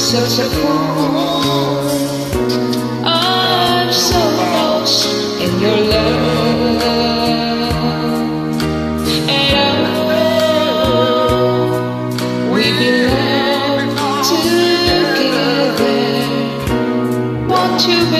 such. I'm so in your love. And oh, we belong together. To believe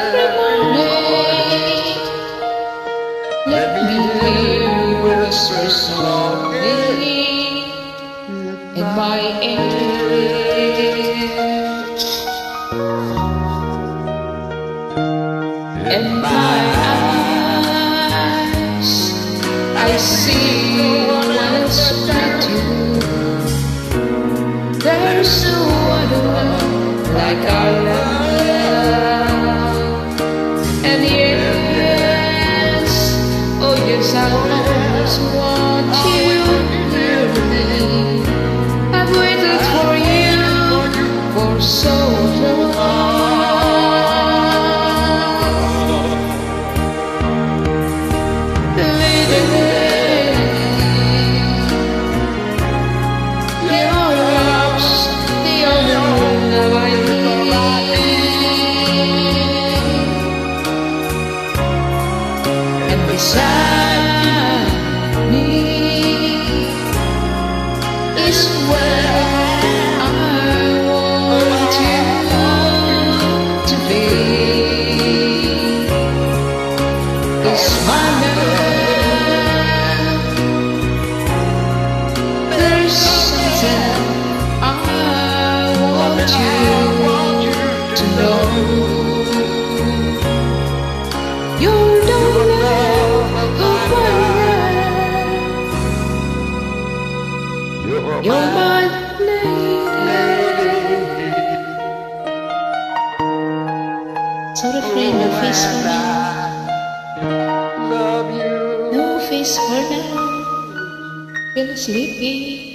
my ear. In my eyes, I see what's about you. There's no one like our love. And yes, oh yes, I Sorry, friend, no face for me. No face for now. Feel sleepy.